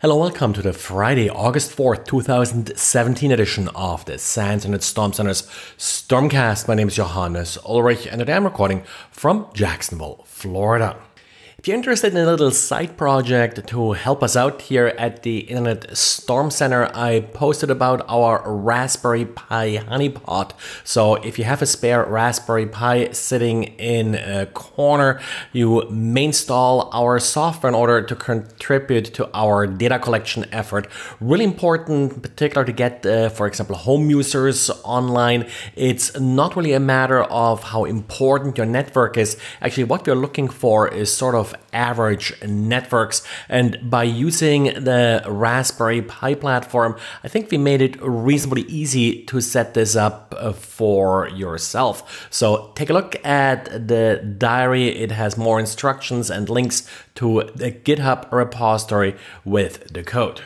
Hello, welcome to the Friday, August 4th, 2017 edition of the SANS Internet Storm Center's Stormcast. My name is Johannes Ulrich and today I'm recording from Jacksonville, Florida. If you're interested in a little side project to help us out here at the Internet Storm Center, I posted about our Raspberry Pi honeypot. So if you have a spare Raspberry Pi sitting in a corner, you may install our software in order to contribute to our data collection effort. Really important, in particular to get, uh, for example, home users online. It's not really a matter of how important your network is. Actually, what we're looking for is sort of average networks. And by using the Raspberry Pi platform, I think we made it reasonably easy to set this up uh, for yourself. So take a look at the diary. It has more instructions and links to the GitHub repository with the code.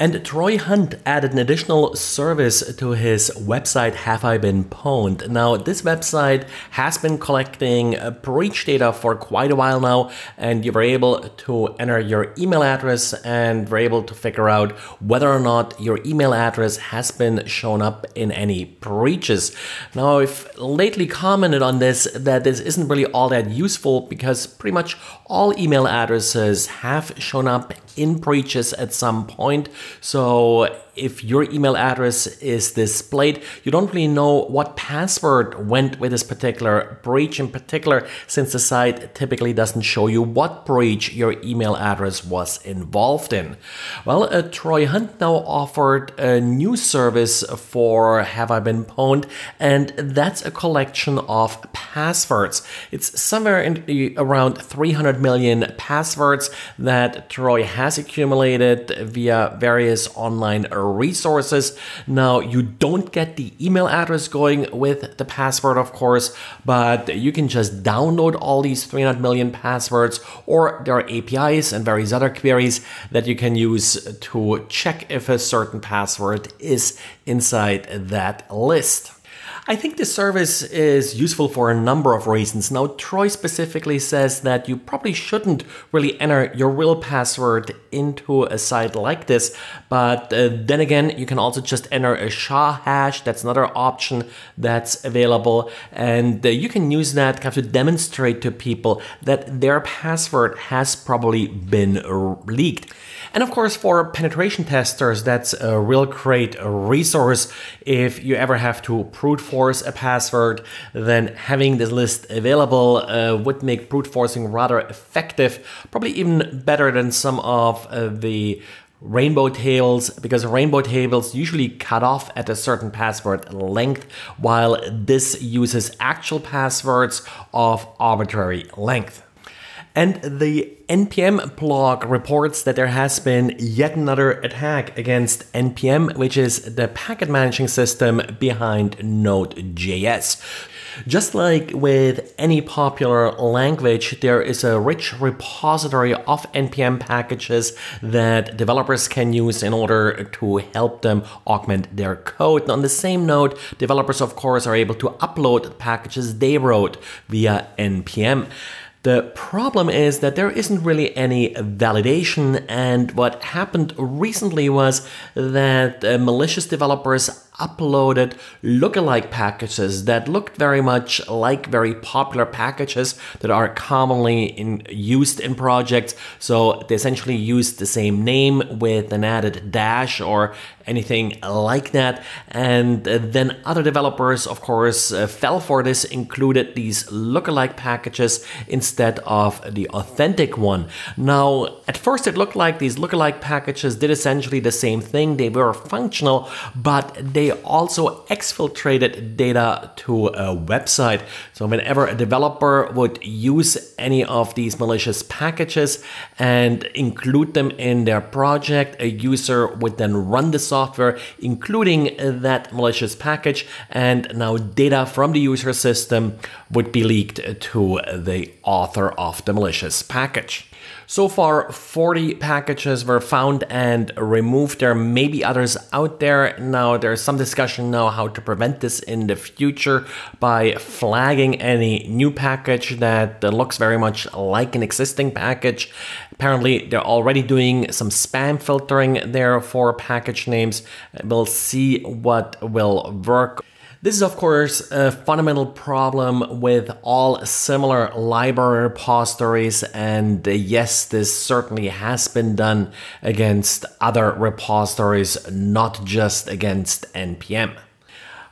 And Troy Hunt added an additional service to his website, Have I Been Pwned? Now, this website has been collecting uh, breach data for quite a while now, and you were able to enter your email address and were able to figure out whether or not your email address has been shown up in any breaches. Now, I've lately commented on this that this isn't really all that useful because pretty much all email addresses have shown up in breaches at some point. So if your email address is displayed, you don't really know what password went with this particular breach in particular, since the site typically doesn't show you what breach your email address was involved in. Well, uh, Troy Hunt now offered a new service for Have I Been Pwned, and that's a collection of passwords. It's somewhere in the, around 300 million passwords that Troy has accumulated via various online resources. Now, you don't get the email address going with the password, of course, but you can just download all these 300 million passwords, or there are APIs and various other queries that you can use to check if a certain password is inside that list. I think this service is useful for a number of reasons. Now, Troy specifically says that you probably shouldn't really enter your real password into a site like this, but uh, then again, you can also just enter a SHA hash. That's another option that's available, and uh, you can use that kind of to demonstrate to people that their password has probably been leaked. And of course, for penetration testers, that's a real great resource. If you ever have to brute force a password, then having this list available uh, would make brute forcing rather effective, probably even better than some of uh, the rainbow tables because rainbow tables usually cut off at a certain password length while this uses actual passwords of arbitrary length. And the NPM blog reports that there has been yet another attack against NPM, which is the packet managing system behind Node.js. Just like with any popular language, there is a rich repository of NPM packages that developers can use in order to help them augment their code. And on the same note, developers, of course, are able to upload packages they wrote via NPM. The problem is that there isn't really any validation, and what happened recently was that uh, malicious developers uploaded lookalike packages that looked very much like very popular packages that are commonly in, used in projects. So they essentially used the same name with an added dash or anything like that. And then other developers, of course, uh, fell for this, included these lookalike packages instead of the authentic one. Now, at first it looked like these lookalike packages did essentially the same thing. They were functional, but they they also exfiltrated data to a website. So whenever a developer would use any of these malicious packages and include them in their project, a user would then run the software, including that malicious package, and now data from the user system would be leaked to the author of the malicious package. So far, 40 packages were found and removed. There may be others out there. Now, there's some discussion now how to prevent this in the future by flagging any new package that uh, looks very much like an existing package. Apparently, they're already doing some spam filtering there for package names. We'll see what will work. This is, of course, a fundamental problem with all similar library repositories, and uh, yes, this certainly has been done against other repositories, not just against NPM.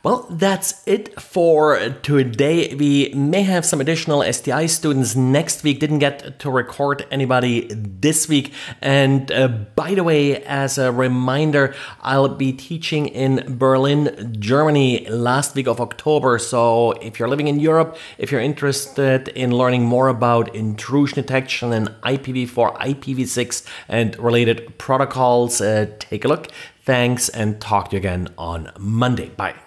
Well, that's it for today. We may have some additional STI students next week. Didn't get to record anybody this week. And uh, by the way, as a reminder, I'll be teaching in Berlin, Germany last week of October. So if you're living in Europe, if you're interested in learning more about intrusion detection and IPv4, IPv6 and related protocols, uh, take a look. Thanks and talk to you again on Monday. Bye.